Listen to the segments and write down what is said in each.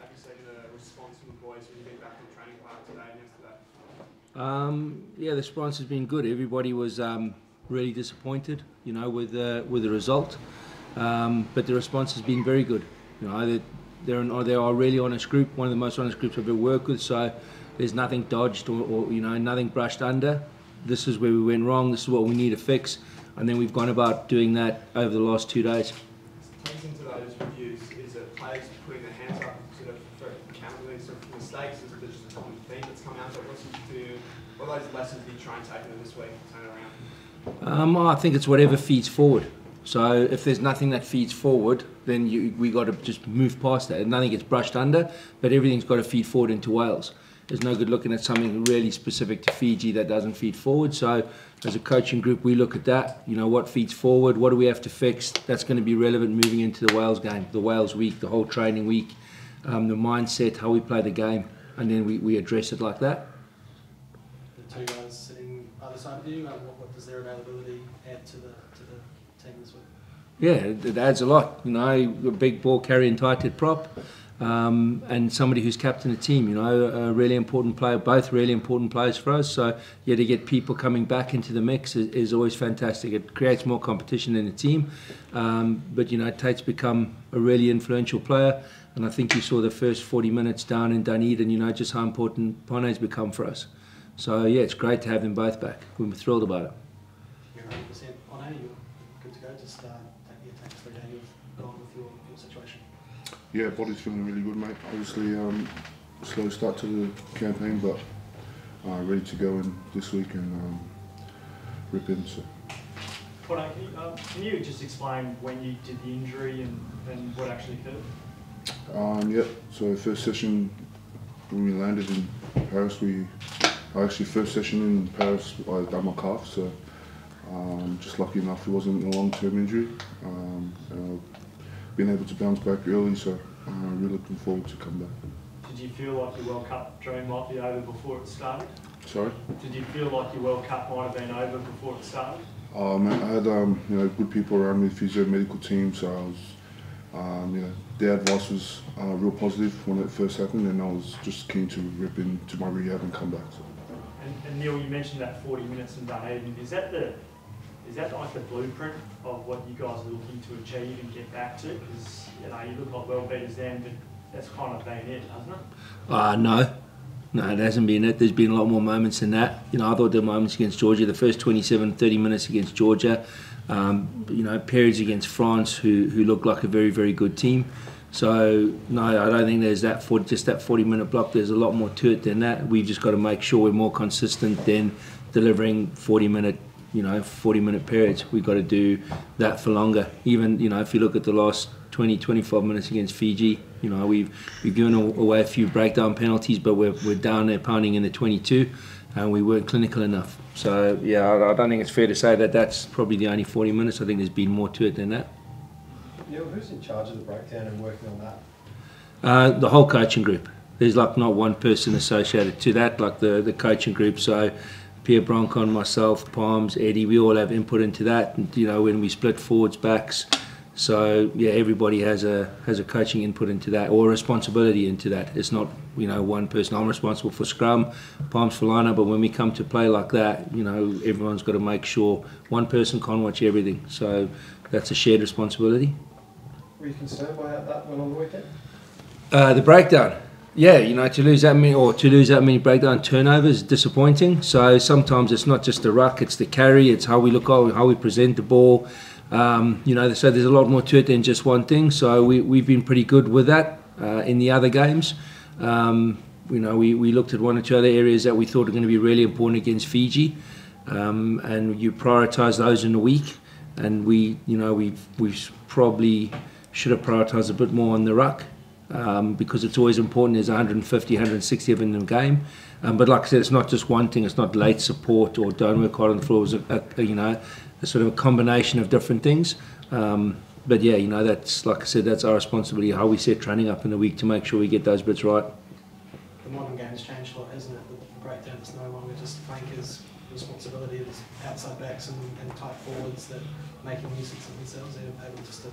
Have you seen a response from the boys when you've been back on training park today and yesterday? Um, yeah, the response has been good. Everybody was um, really disappointed, you know, with uh, with the result, um, but the response has been very good. You know, they they're an, they are really honest group, one of the most honest groups I've ever worked with. So there's nothing dodged or, or you know nothing brushed under. This is where we went wrong. This is what we need to fix, and then we've gone about doing that over the last two days. Takes into those reviews is it players putting their hands up sort of for accountability sort of mistakes? Is it just a common theme that's come out? But what's you do? What are those lessons you try and take into this week turn around? Um, I think it's whatever feeds forward. So if there's nothing that feeds forward, then you, we got to just move past that. And nothing gets brushed under, but everything's got to feed forward into Wales. There's no good looking at something really specific to Fiji that doesn't feed forward. So as a coaching group, we look at that. You know, what feeds forward? What do we have to fix? That's going to be relevant moving into the Wales game, the Wales week, the whole training week, um, the mindset, how we play the game, and then we, we address it like that. The two guys sitting um, what, what does their availability add to the to the team this week? Yeah, it, adds a lot. You know, a big ball carrying tight head prop. Um, and somebody who's captain a team, you know, a really important player, both really important players for us. So, yeah, to get people coming back into the mix is, is always fantastic. It creates more competition in the team. Um, but, you know, Tate's become a really influential player. And I think you saw the first 40 minutes down in Dunedin, you know, just how important Pone's become for us. So, yeah, it's great to have them both back. We're thrilled about it. You're 100% on A, you're good to go. Just uh, take, yeah, take us through how you've gone with your, your situation. Yeah, body's feeling really good, mate. Obviously, um, slow start to the campaign, but uh, ready to go in this week and um, rip in. So. Pone, can you, uh, can you just explain when you did the injury and, and what actually occurred? Um, yeah, so first session when we landed in Paris, we actually first session in Paris I done my calf, so um, just lucky enough it wasn't a long-term injury. Um, uh, been able to bounce back early, so I'm uh, really looking forward to come back. Did you feel like your World Cup dream might be over before it started? Sorry? Did you feel like your World Cup might have been over before it started? Man, I had um, you know good people around me, physio medical team, so I was um, you know their advice was uh, real positive when it first happened, and I was just keen to rip into my rehab and come back. So. And, and Neil, you mentioned that 40 minutes in Dunedin. Is that the is that like the blueprint of what you guys are looking to achieve and get back to? Because you know you look like well beaters then, but that's kind of been it, hasn't it? Uh, no. No, it hasn't been it. There's been a lot more moments than that. You know, I thought the moments against Georgia, the first 27, 30 minutes against Georgia, um, you know, periods against France, who, who looked like a very, very good team. So, no, I don't think there's that for just that 40 minute block. There's a lot more to it than that. We've just got to make sure we're more consistent than delivering 40 minute you know 40 minute periods we've got to do that for longer even you know if you look at the last 20 25 minutes against Fiji you know we've we've given away a few breakdown penalties but we're, we're down there pounding in the 22 and we weren't clinical enough so yeah I, I don't think it's fair to say that that's probably the only 40 minutes I think there's been more to it than that Neil, who's in charge of the breakdown and working on that? Uh, the whole coaching group. There's like not one person associated to that, like the, the coaching group. So Pierre Broncan, myself, Palms, Eddie, we all have input into that. And, you know, when we split forwards, backs. So yeah, everybody has a has a coaching input into that or responsibility into that. It's not you know one person. I'm responsible for scrum, Palms for liner, but when we come to play like that, you know everyone's got to make sure one person can't watch everything. So that's a shared responsibility. Were you concerned by that one on the weekend? Uh, the breakdown. Yeah, you know, to lose that many or to lose that many breakdown turnovers is disappointing. So sometimes it's not just the ruck, it's the carry, it's how we look, how we present the ball. Um, you know, so there's a lot more to it than just one thing. So we, we've been pretty good with that uh, in the other games. Um, you know, we, we looked at one or two other areas that we thought were going to be really important against Fiji, um, and you prioritise those in the week. And we, you know, we we've probably should have prioritised a bit more on the ruck um, because it's always important. There's 150, 160 of them in the game. Um, but like I said, it's not just one thing. It's not late support or don't work hard on the floor. It's a, a, you know, a sort of a combination of different things. Um, but yeah, you know, that's like I said, that's our responsibility. How we set training up in the week to make sure we get those bits right. The modern game has changed a lot, hasn't it? The breakdown is no longer just flankers' responsibility. It's outside backs and, and tight forwards that a nuisance of themselves. They're able just to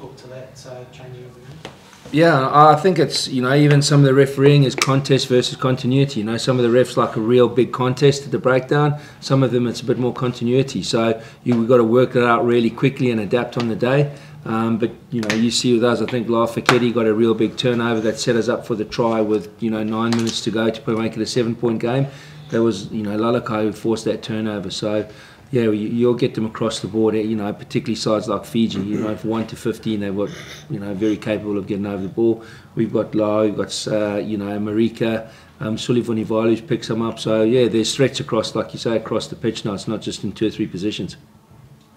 talk to that uh, changing of the game? Yeah, I think it's you know even some of the refereeing is contest versus continuity. You know, some of the refs like a real big contest at the breakdown. Some of them it's a bit more continuity. So you we've got to work it out really quickly and adapt on the day. Um, but you know, you see with us, I think Lafayette got a real big turnover that set us up for the try with you know nine minutes to go to make it a seven-point game. There was you know Lalakai who forced that turnover. So yeah, you, you'll get them across the board. You know, particularly sides like Fiji. You know, from one to fifteen, they've got you know very capable of getting over the ball. We've got Lau, we've got uh, you know Marika, um, Sullivan Ivalu picks them up. So yeah, there's threats across, like you say, across the pitch now. It's not just in two or three positions.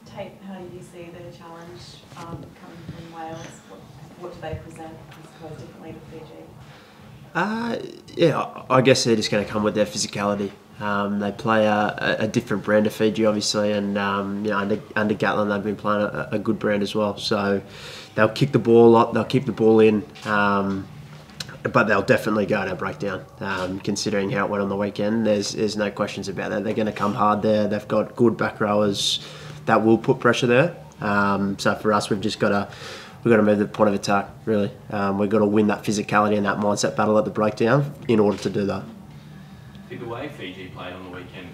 Tate, how do you see the challenge um, coming from Wales? What, what do they present, I suppose, differently to Fiji? Uh, yeah, I I guess they're just going to come with their physicality. Um, they play a, a different brand of Fiji, obviously, and um, you know under under Gatland they've been playing a, a good brand as well. So they'll kick the ball a lot, they'll keep the ball in, um, but they'll definitely go to breakdown. Um, considering how it went on the weekend, there's there's no questions about that. They're going to come hard there. They've got good back rowers that will put pressure there. Um, so for us, we've just got to we've got to move the point of attack. Really, um, we've got to win that physicality and that mindset battle at the breakdown in order to do that. Think the way Fiji played on the weekend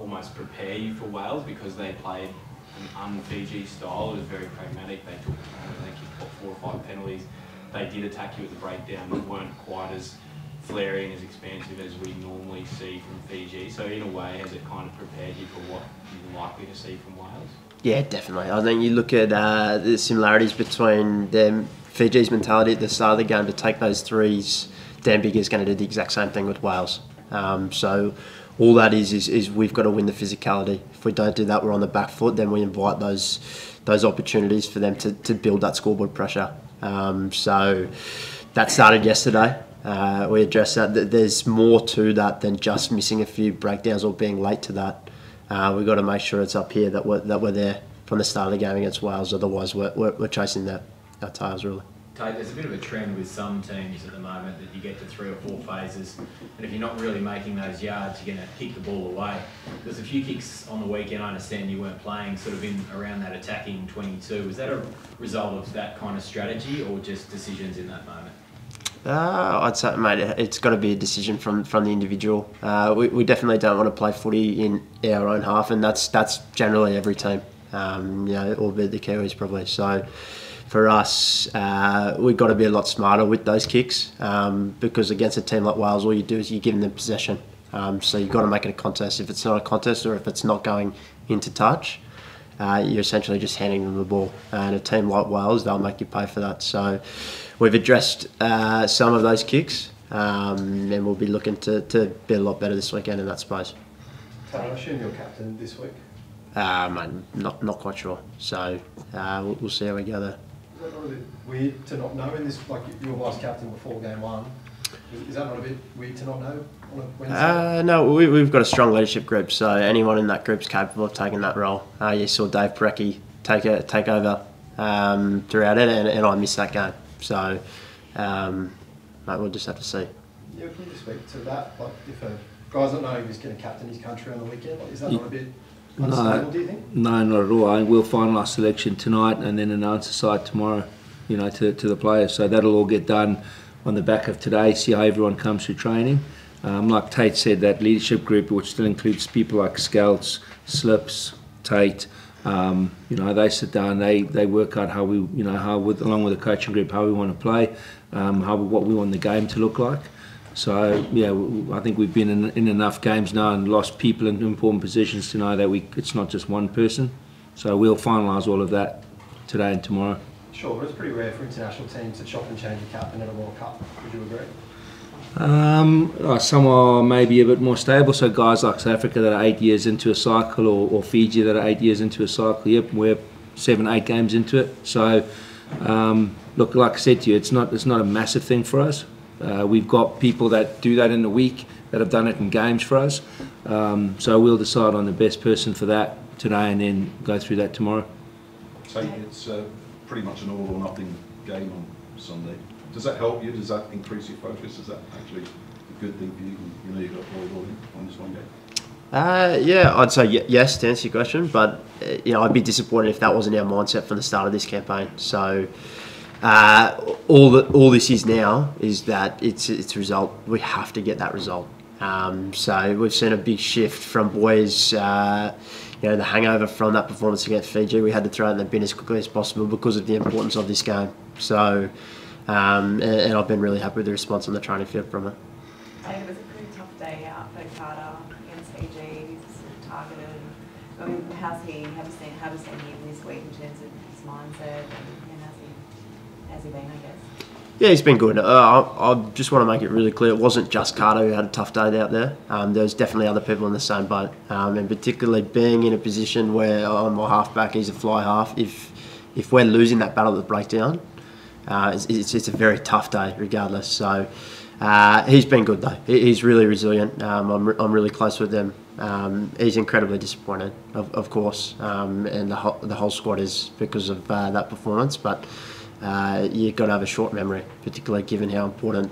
almost prepare you for Wales because they played an un-Fiji style. It was very pragmatic. They took, they kicked four or five penalties. They did attack you at the breakdown, but weren't quite as flary and as expansive as we normally see from Fiji. So in a way, has it kind of prepared you for what you're likely to see from Wales? Yeah, definitely. I think you look at uh, the similarities between them, Fiji's mentality at the start of the game to take those threes. Dan Biggar is going to do the exact same thing with Wales. Um, so all that is, is is we've got to win the physicality. If we don't do that, we're on the back foot. Then we invite those those opportunities for them to, to build that scoreboard pressure. Um, so that started yesterday. Uh, we addressed that. There's more to that than just missing a few breakdowns or being late to that. Uh, we've got to make sure it's up here that we're, that we're there from the start of the game against Wales. Otherwise, we're, we're, we're chasing that, our tails really. There's a bit of a trend with some teams at the moment that you get to three or four phases, and if you're not really making those yards, you're going to kick the ball away. There's a few kicks on the weekend. I understand you weren't playing sort of in around that attacking 22. Was that a result of that kind of strategy, or just decisions in that moment? Uh, I'd say, mate, it's got to be a decision from, from the individual. Uh, we, we definitely don't want to play footy in our own half, and that's that's generally every team. Um, you know, albeit the Kiwis probably. So for us, uh, we've got to be a lot smarter with those kicks um, because against a team like Wales, all you do is you give them possession. Um, so you've got to make it a contest. If it's not a contest or if it's not going into touch, uh, you're essentially just handing them the ball. And a team like Wales, they'll make you pay for that. So we've addressed uh, some of those kicks, um, and we'll be looking to, to be a lot better this weekend in that space. I assume you're captain this week. Um, I'm not not quite sure. So uh, we'll, we'll see how we go there. A bit weird to not know in this, like you were vice captain before game one? Is, that not a bit weird to not know on a Wednesday? Uh, no, we, we've got a strong leadership group, so anyone in that group is capable of taking that role. Uh, you saw Dave Porecki take a, take over um, throughout it, and, and I missed that game. So um, mate, we'll just have to see. Yeah, can you just speak to that? Like, if a guy's not knowing he's going to captain his country on the weekend, like, is that not a bit No. do you think? No, not at all. I we'll finalise selection tonight and then announce the side tomorrow, you know, to, to the players. So that'll all get done on the back of today, see how everyone comes through training. Um, like Tate said, that leadership group, which still includes people like Scouts, Slips, Tate, um, you know, they sit down, they, they work out how we, you know, how with, along with the coaching group, how we want to play, um, how what we want the game to look like. So yeah, I think we've been in, in enough games now and lost people in important positions to know that we it's not just one person. So we'll finalise all of that today and tomorrow. Sure, but it's pretty rare for international teams to chop and change a captain at a World Cup. Would you agree? Um, uh, some are maybe a bit more stable. So guys like South Africa that are eight years into a cycle, or, or Fiji that are eight years into a cycle. Yep, we're seven, eight games into it. So um, look, like I said to you, it's not it's not a massive thing for us. Uh, we've got people that do that in the week that have done it in games for us. Um, so we'll decide on the best person for that today, and then go through that tomorrow. So it's uh, pretty much an all or nothing game on Sunday. Does that help you? Does that increase your focus? Is that actually a good thing for you? You know you've got to play it all in on this one game. Uh, yeah, I'd say y- yes to answer your question, but uh, you know I'd be disappointed if that wasn't our mindset from the start of this campaign. So uh, all that all this is now is that it's it's a result. We have to get that result. Um, so we've seen a big shift from boys. Uh, you know the hangover from that performance against Fiji. We had to throw it in the bin as quickly as possible because of the importance of this game. So, um, and, and I've been really happy with the response on the training field from it. It was a pretty tough day out for Carter against Fiji. Targeted. I mean, how's he? Have you seen? You seen him this week in terms of his mindset and, and how's Yeah, he's been good. Uh, I, I just want to make it really clear it wasn't just Carter who had a tough day out there. Um, there was definitely other people in the same boat, um, and particularly being in a position where I'm a halfback, he's a fly half. If if we're losing that battle at the breakdown, uh, it's, it's, it's a very tough day, regardless. So uh, he's been good though. He- He's really resilient. Um, I'm, re- I'm really close with him. Um, he's incredibly disappointed, of, of course, um, and the whole, the whole squad is because of uh, that performance. But uh, you've got to have a short memory, particularly given how important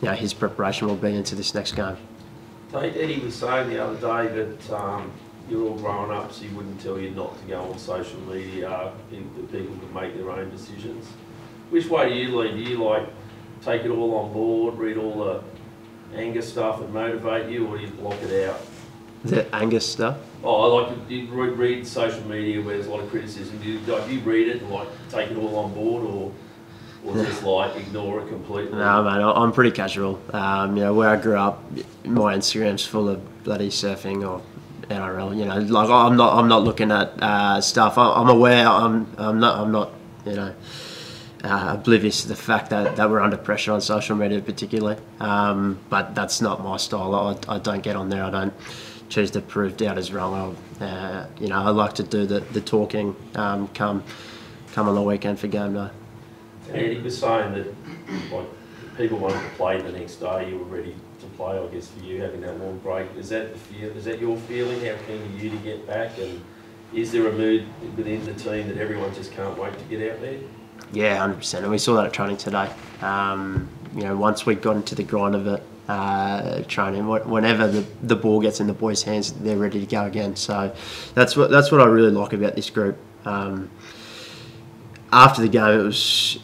you know, his preparation will be into this next game. Eddie was saying the other day that um, you're all grown up, so he wouldn't tell you not to go on social media, and that people can make their own decisions. Which way do you lean? Do you like take it all on board, read all the anger stuff and motivate you, or do you block it out? The Angus stuff. Oh, I like to you read, read social media where there's a lot of criticism. Do you, like, you read it and like take it all on board, or or just like ignore it completely? No, mate, I- I'm pretty casual. Um, you know, where I grew up, my Instagram's full of bloody surfing or NRL. You know, like I'm not, I'm not looking at uh, stuff. I- I'm aware. I'm, I'm not, I'm not, you know, uh, oblivious to the fact that, that we're under pressure on social media, particularly. Um, but that's not my style. I, I don't get on there. I don't choose to prove doubters wrong. I, uh, you know, I like to do the, the talking. Um, come, come on the weekend for game day. And he was saying that like people wanted to play the next day, you were ready to play. I guess for you having that long break, is that the feel? Is that your feeling? How keen are you to get back? And is there a mood within the team that everyone just can't wait to get out there? Yeah, hundred percent, and we saw that at training today. Um, you know, once we got into the grind of it, uh, training, whenever the, the ball gets in the boys' hands, they're ready to go again. So that's what that's what I really like about this group. Um, after the game, it was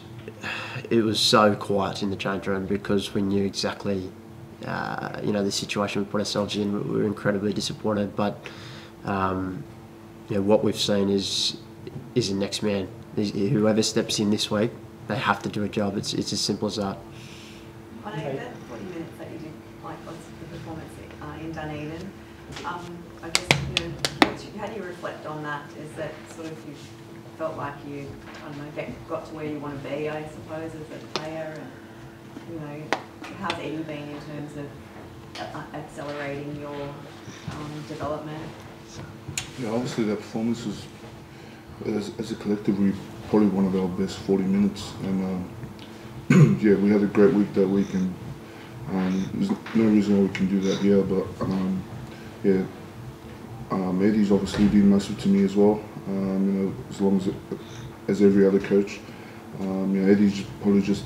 it was so quiet in the change room because we knew exactly, uh, you know, the situation we put ourselves in. We were incredibly disappointed, but um, you know, what we've seen is is the next man. Whoever steps in this week, they have to do a job. It's it's as simple as that. On that 40 minutes that you did, like, what's the performance uh, in Dunedin? Um, I guess, you know, how do you reflect on that? Is that sort of you felt like you, I don't know, get, got to where you want to be, I suppose, as a player? And, you know, how's Eddie been in terms of uh, accelerating your um, development? Yeah, obviously that performance was, as, as a collective, we probably one of our best 40 minutes. And um, yeah, we had a great week that week, and um, there's no reason why we can do that here. But um, yeah, um, Eddie's obviously been massive to me as well. Um, you know, as long as as every other coach. Um, yeah, Eddie's probably just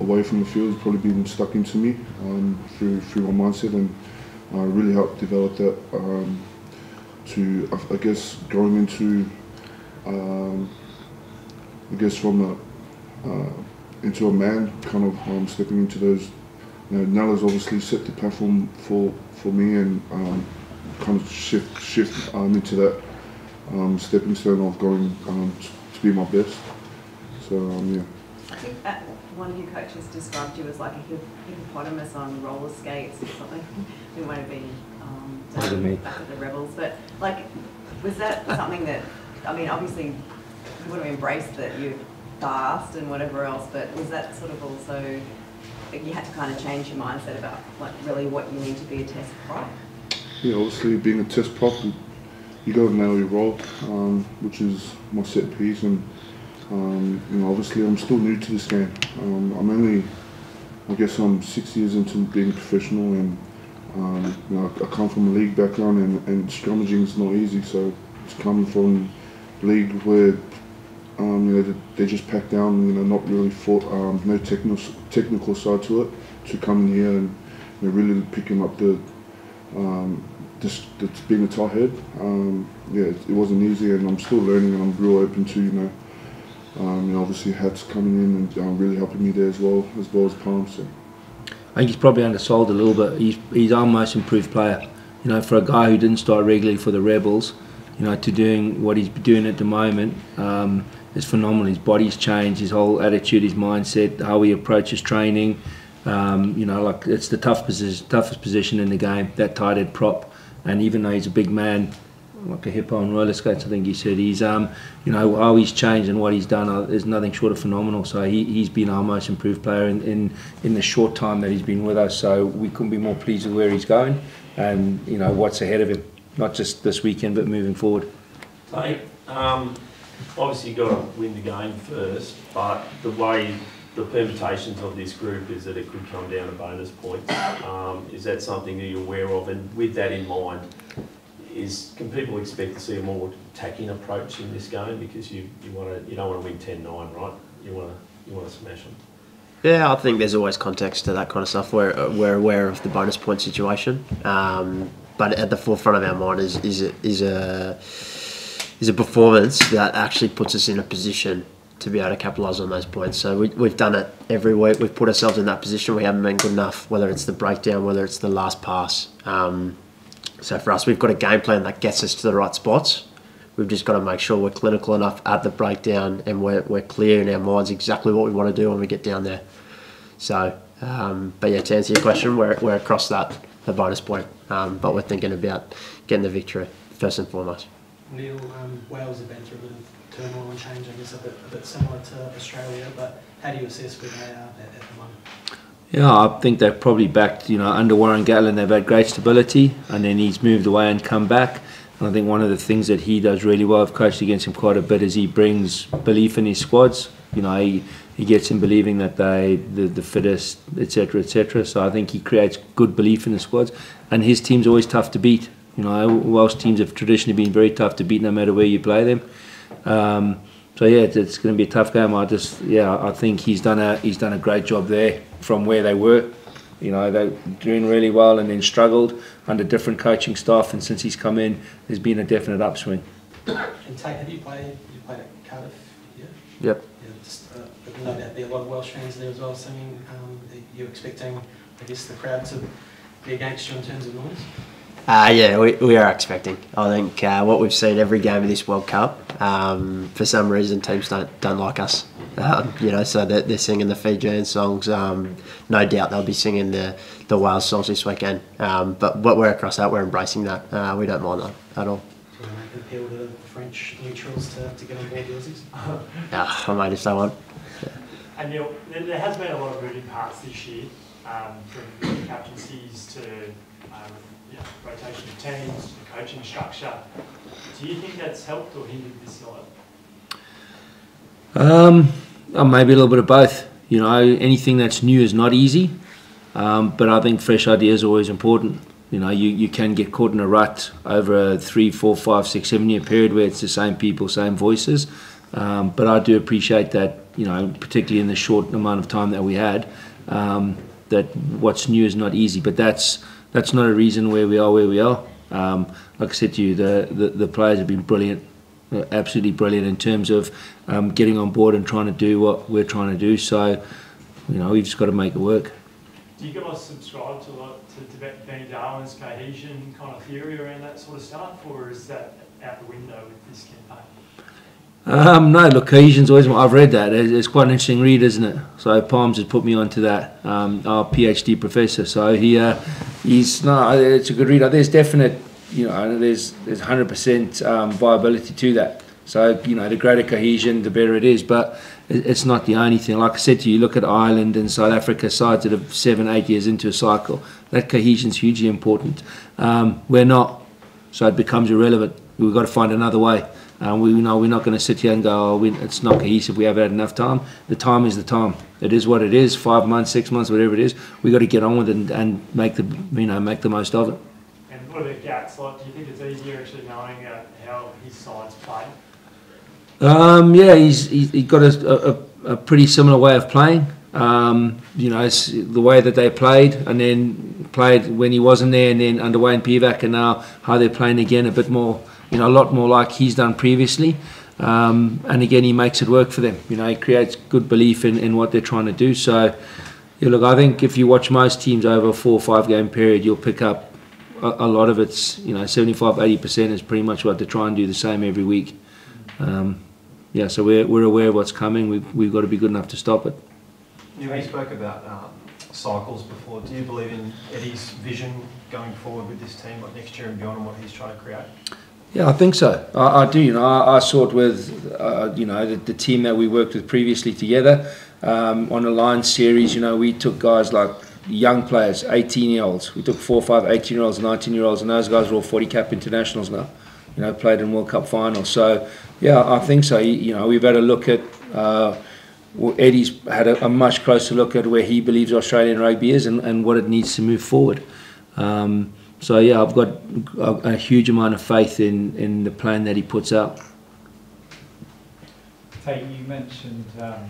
away from the field, probably been stuck into me um, through through my mindset, and uh, really helped develop that. Um, to I, I guess going into I guess from a uh, into a man kind of um, stepping into those you know Nella's obviously set the platform for for me and um, kind of shift shift um, into that um, stepping stone of going um, t- to be my best so um, yeah I think uh, one of your coaches described you as like a hippopotamus on roller skates or something. It might have been um, Might have been me. back at the Rebels, but like, was that something that, I mean, obviously you would have embraced that you're fast and whatever else, but was that sort of also, like, you had to kind of change your mindset about like really what you need to be a test prop? Yeah, obviously being a test prop, you got to nail your role, um, which is my set piece, and um, you know, obviously I'm still new to this game. Um, I'm only, I guess I'm six years into being professional, and um, you know, I come from a league background, and, and scrummaging is not easy. So it's coming from league where um, you know they, just pack down, you know, not really fought, um, no technical technical side to it, to come in here and you know, really picking up the um, being a tight head. Um, yeah, it, it wasn't easy, and I'm still learning, and I'm real open to you know. Um, you know, obviously Hat's coming in and um, really helping me there as well, as well as Palm. So I think he's probably undersold a little bit. He's he's our most improved player. You know, for a guy who didn't start regularly for the Rebels, you know, to doing what he's doing at the moment um, is phenomenal. His body's changed, his whole attitude, his mindset, how he approaches training. Um, you know, like it's the tough position, toughest position in the game, that tight head prop. And even though he's a big man, like a hippo on roller skates, I think he said he's, um, you know, how he's changed and what he's done uh, is nothing short of phenomenal. So he, he's been our most improved player in, in, in the short time that he's been with us. So we couldn't be more pleased with where he's going and, you know, what's ahead of him, not just this weekend, but moving forward. Tate, um, obviously you've got to win the game first, but the way the permutations of this group is that it could come down to bonus points. Um, is that something that you're aware of? And with that in mind, is can people expect to see a more attacking approach in this game because you, you want to you don't want to win 10-9, right? You want to you want to smash them. Yeah, I think there's always context to that kind of stuff. We're, we're aware of the bonus point situation, um, but at the forefront of our mind is is a, is a is a performance that actually puts us in a position to be able to capitalise on those points. So we, we've done it every week. We've put ourselves in that position. We haven't been good enough, whether it's the breakdown, whether it's the last pass. Um, so for us, we've got a game plan that gets us to the right spots. We've just got to make sure we're clinical enough at the breakdown and we're, we're clear in our minds exactly what we want to do when we get down there. So, um, but yeah, to answer your question, we're, we're across that, the bonus point, um, but we're thinking about getting the victory first and foremost. Neil, um, Wales have been through a bit of turmoil and change, I guess, a bit, a bit similar to Australia, but how do you assess where they are at, at the moment? Yeah, I think they've probably backed, you know, under Warren Gatland, they've had great stability, and then he's moved away and come back. And I think one of the things that he does really well, I've coached against him quite a bit, is he brings belief in his squads. You know, he, he gets them believing that they the, the fittest, etc., etc. So I think he creates good belief in the squads, and his team's always tough to beat. You know, Welsh teams have traditionally been very tough to beat, no matter where you play them. Um, so yeah, it's, it's going to be a tough game. I just yeah, I think he's done a he's done a great job there from where they were. You know, they're doing really well and then struggled under different coaching staff. And since he's come in, there's been a definite upswing. And Tate, have you played, you played at Cardiff? Yeah? Yep. Yeah, just, uh, no doubt there are a lot of Welsh fans there as well singing. Um, are you expecting, I guess, the crowd to be against you in terms of noise? Uh, yeah, we, we are expecting. I think uh, what we've seen every game of this World Cup, um, for some reason teams don't don't like us. Um, you know, so they're, they're singing the Fijian songs. Um, no doubt they'll be singing the, the Wales songs this weekend. Um, but but we're across that. We're embracing that. Uh, we don't mind that at all. Appeal to the French neutrals to, to get on board the Aussies? Yeah, I might if they want. And Neil, there, there has been a lot of moving parts this year, um, from captaincies to um, you know, rotation of teams, to coaching structure. Do you think that's helped or hindered this side? Um, uh, maybe a little bit of both. You know, anything that's new is not easy, um, but I think fresh ideas are always important. You know, you, you can get caught in a rut over a three, four, five, six, seven year period where it's the same people, same voices. Um, but I do appreciate that, you know, particularly in the short amount of time that we had, um, that what's new is not easy. But that's that's not a reason where we are where we are. Um, like I said to you, the, the, the players have been brilliant, uh, absolutely brilliant in terms of um, getting on board and trying to do what we're trying to do. So, you know, we've just got to make it work. Do you guys subscribe to to, to Benny Darwin's cohesion kind of theory around that sort of stuff, or is that out the window with this campaign? Um, no, look, cohesion's always. I've read that. It's, quite an interesting read, isn't it? So Palms has put me onto that. Um, our PhD professor. So he, uh, he's no. It's a good read. There's definite, you know, there's there's 100% um, viability to that. So you know, the greater cohesion, the better it is. But it's not the only thing. Like I said to you, look at Ireland and South Africa sides that are seven, eight years into a cycle. That cohesion's hugely important. Um, we're not, so it becomes irrelevant. We've got to find another way. Um, we know we're not going to sit here and go, oh, we, it's not cohesive. We haven't had enough time. The time is the time. It is what it is. Five months, six months, whatever it is. We got to get on with it and, and make the you know make the most of it. And what about Gats? Like, do you think it's easier actually knowing uh, how his sides play? Um, yeah, he's he, he got a, a, a pretty similar way of playing. Um, you know, it's the way that they played, and then played when he wasn't there, and then under Wayne Pivac, and now how they're playing again a bit more, you know, a lot more like he's done previously. Um, and again, he makes it work for them. You know, he creates good belief in, in what they're trying to do. So, yeah, look, I think if you watch most teams over a four or five game period, you'll pick up a, a lot of it's, you know, 75, 80% is pretty much what they try and do the same every week. Um, yeah, so we're, we're aware of what's coming. We've, we've got to be good enough to stop it. You spoke about um, cycles before. Do you believe in Eddie's vision going forward with this team, like next year and beyond, and what he's trying to create? Yeah, I think so. I, I do. You know, I, I saw it with, uh, you know, the, the, team that we worked with previously together um, on a line series. You know, we took guys like young players, 18 year olds. We took four, five, 18 year olds, 19 year olds, and those guys are all 40 cap internationals now. You know, played in World Cup finals. So, yeah, I think so. You know, we've had a look at. Uh, Eddie's had a, a, much closer look at where he believes Australian rugby is and, and what it needs to move forward. Um, so yeah, I've got a, a, huge amount of faith in, in the plan that he puts out. Tate, you mentioned um,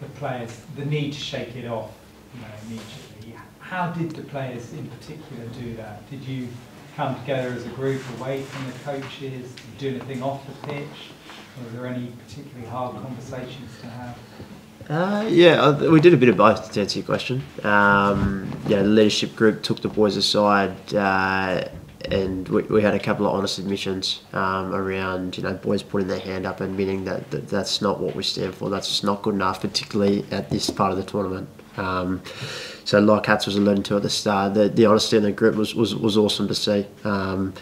the players, the need to shake it off you know, immediately. How did the players in particular do that? Did you come together as a group away from the coaches? Do anything off the pitch? Were there any particularly hard conversations to have? Uh, yeah, we did a bit of both to answer your question. Um, yeah, the leadership group took the boys aside uh, and we, we, had a couple of honest admissions um, around, you know, boys putting their hand up and admitting that, that, that's not what we stand for. That's just not good enough, particularly at this part of the tournament. Um, so, like Hats was alluding to at the start, the, the honesty in the group was, was, was awesome to see. Um,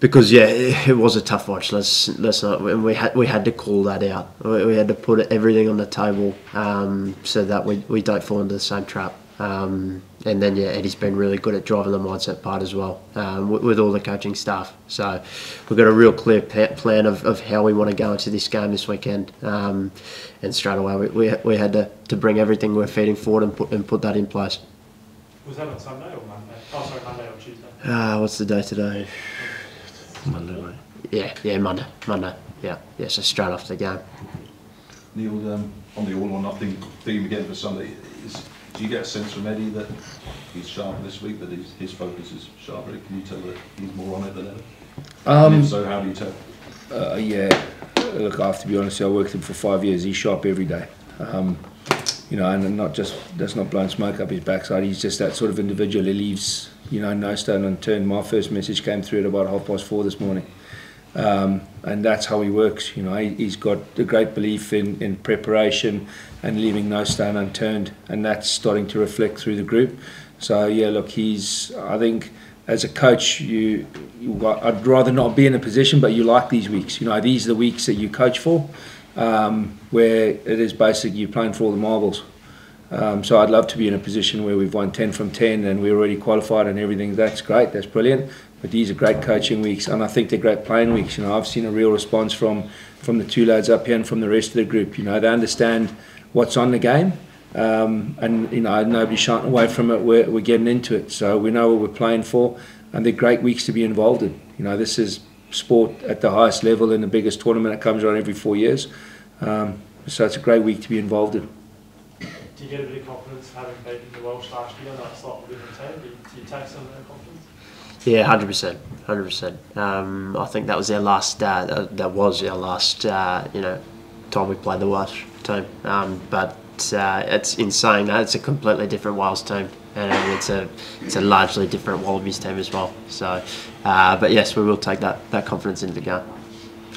because yeah, it, it, was a tough watch. Let's let's not. We had we had to call that out. We, we had to put everything on the table um, so that we, we don't fall into the same trap. Um, and then yeah, Eddie's been really good at driving the mindset part as well um, with, with, all the coaching staff. So we've got a real clear plan of, of how we want to go into this game this weekend. Um, and straight away we, we, we had to, to bring everything we're feeding forward and put and put that in place. Was that on Sunday or Monday? Oh, sorry, Monday or Tuesday. Ah, what's the day today? Monday, right? Yeah, yeah, Monday, Monday. Yeah, yeah. So straight off the game. Neil, um, on the all or nothing theme again for Sunday, is, do you get a sense from Eddie that he's sharper this week, that his, his focus is sharper? Can you tell that he's more on it than ever? Um, and if so, how do you tell? Uh, yeah, look, I have to be honest, I worked with him for five years. He's sharp every day. Um, you know, and not just that's not blowing smoke up his backside. He's just that sort of individual. He leaves you know, no stone unturned. My first message came through at about half past four this morning. Um, and that's how he works. You know, he, has got a great belief in, in preparation and leaving no stone unturned, and that's starting to reflect through the group. So yeah, look, he's. I think as a coach, you, you I'd rather not be in a position, but you like these weeks. You know, these are the weeks that you coach for, um, where it is basically you're playing for all the marbles. Um, so I'd love to be in a position where we've won 10 from 10 and we're already qualified and everything. That's great. That's brilliant. But these are great coaching weeks, and I think they're great playing weeks. You know, I've seen a real response from from the two lads up here and from the rest of the group. You know, they understand what's on the game, um, and you know, nobody's shying away from it. We're, we're getting into it, so we know what we're playing for, and they're great weeks to be involved in. You know, this is sport at the highest level in the biggest tournament that comes around every four years. Um, so it's a great week to be involved in do you get a bit of confidence having beaten the Welsh last year, that slightly different team? Do you, do you take some of that confidence? Yeah, hundred percent, hundred percent. Um, I think that was our last. Uh, that was our last. Uh, you know, time we played the Welsh team. Um, but uh, it's insane. It's a completely different Wales team, and it's a it's a largely different Wallabies team as well. So, uh, but yes, we will take that that confidence into the game.